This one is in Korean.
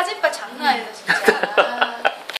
사진빨 장난 아니다 진짜.